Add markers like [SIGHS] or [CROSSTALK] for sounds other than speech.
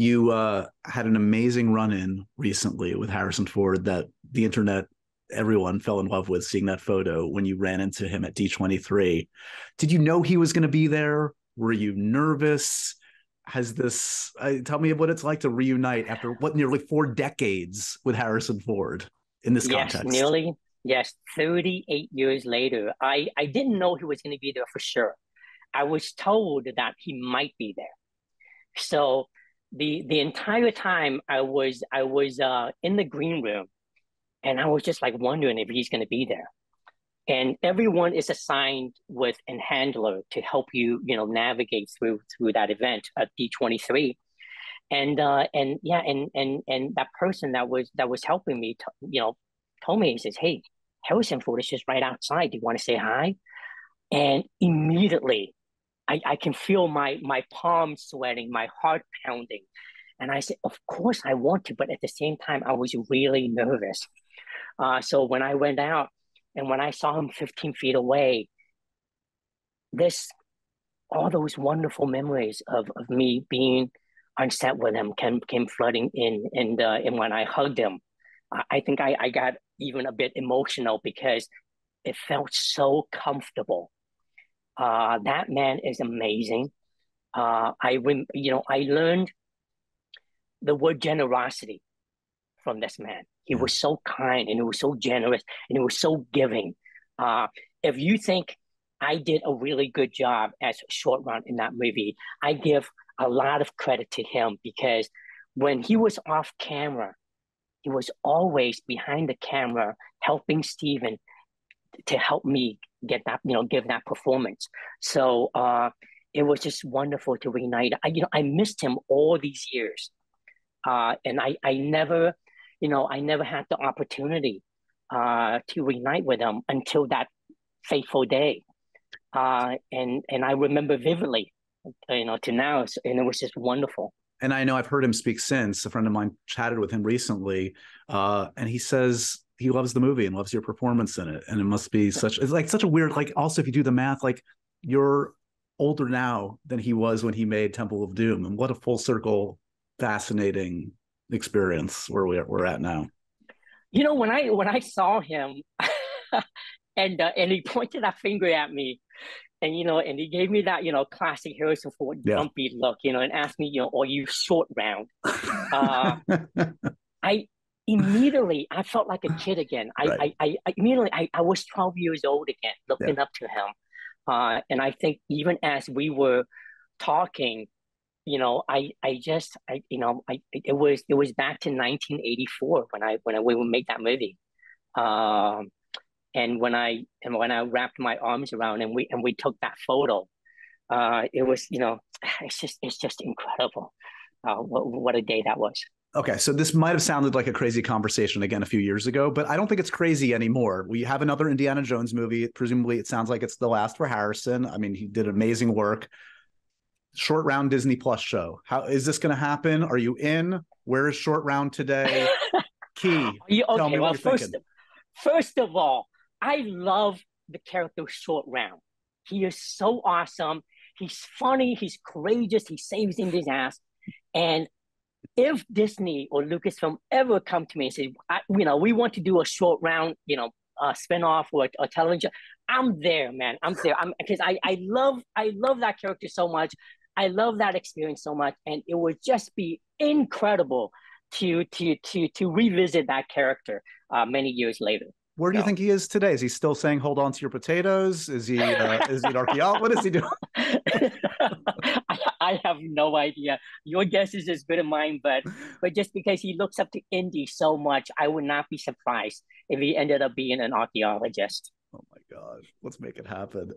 you uh, had an amazing run in recently with Harrison Ford that the internet everyone fell in love with seeing that photo when you ran into him at D23. Did you know he was going to be there? Were you nervous? Has this uh, tell me what it's like to reunite after what nearly four decades with Harrison Ford in this yes, context? Nearly, yes, 38 years later. I, I didn't know he was going to be there for sure. I was told that he might be there. So the the entire time I was I was uh, in the green room, and I was just like wondering if he's going to be there. And everyone is assigned with an handler to help you, you know, navigate through through that event at D twenty three, and uh, and yeah, and and and that person that was that was helping me, t- you know, told me he says, "Hey, Harrison Ford is just right outside. Do you want to say hi?" And immediately I, I can feel my my palms sweating, my heart pounding. And I said, of course I want to, but at the same time, I was really nervous. Uh, so when I went out and when I saw him 15 feet away, this all those wonderful memories of, of me being on set with him came came flooding in and uh, and when I hugged him, I think I, I got even a bit emotional because it felt so comfortable uh, that man is amazing. Uh, I you know I learned the word generosity from this man. He was so kind and he was so generous and he was so giving. Uh, if you think I did a really good job as short round in that movie, I give a lot of credit to him because when he was off camera, he was always behind the camera helping Steven to help me get that, you know, give that performance. So uh, it was just wonderful to reunite. I, you know, I missed him all these years, uh, and I, I never, you know, I never had the opportunity uh, to reunite with him until that fateful day. Uh, and and I remember vividly, you know, to now, and it was just wonderful and I know I've heard him speak since. A friend of mine chatted with him recently, uh, and he says he loves the movie and loves your performance in it. And it must be such it's like such a weird like also if you do the math, like you're older now than he was when he made Temple of Doom. And what a full circle, fascinating experience where we're we're at now. You know, when I when I saw him [LAUGHS] and uh, and he pointed that finger at me and you know, and he gave me that, you know, classic Harrison Ford yeah. dumpy look, you know, and asked me, you know, are you short round? Uh, [LAUGHS] immediately I felt like a [SIGHS] kid again. I, right. I, I, I, immediately I, I was 12 years old again, looking yeah. up to him. Uh, and I think even as we were talking, you know, I, I just, I, you know, I, it was, it was back to 1984 when I, when I, we would make that movie. Um, and when I, and when I wrapped my arms around and we, and we took that photo, uh, it was, you know, [SIGHS] it's just, it's just incredible. Uh, what, what a day that was. Okay, so this might have sounded like a crazy conversation again a few years ago, but I don't think it's crazy anymore. We have another Indiana Jones movie. Presumably, it sounds like it's the last for Harrison. I mean, he did amazing work. Short round Disney Plus show. How is this going to happen? Are you in? Where is Short Round today? [LAUGHS] Ke. You, okay, Tell me well, what you're first, thinking. First of all, I love the character Short Round. He is so awesome. He's funny. He's courageous. He saves Indy's ass. And if Disney or Lucasfilm ever come to me and say, you know, we want to do a short round, you know, uh, spinoff or a television, I'm there, man. I'm there. I'm because I I love I love that character so much. I love that experience so much, and it would just be incredible to to to to revisit that character uh, many years later. Where do you think he is today? Is he still saying "Hold on to your potatoes"? Is he uh, is he an [LAUGHS] archaeologist? What is he doing? [LAUGHS] I, I, have no idea. Your guess is as good as mine, but but just because he looks up to Indy so much, I would not be surprised if he ended up being an archaeologist. Oh my gosh! Let's make it happen.